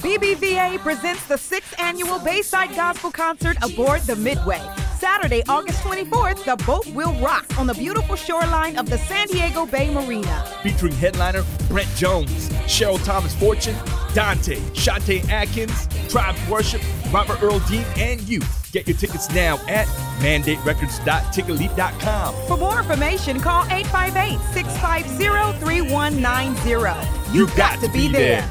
BBVA presents the sixth annual Bayside Gospel Concert aboard the Midway. Saturday, August 24th, the boat will rock on the beautiful shoreline of the San Diego Bay Marina. Featuring headliner Brent Jones, Cheryl Thomas Fortune, Dontae, Shanta Atkins, Tribe Worship, Robert Earl Dean, and you. Get your tickets now at mandaterecords.ticketleap.com. For more information, call 858 650 3190. You got to be there.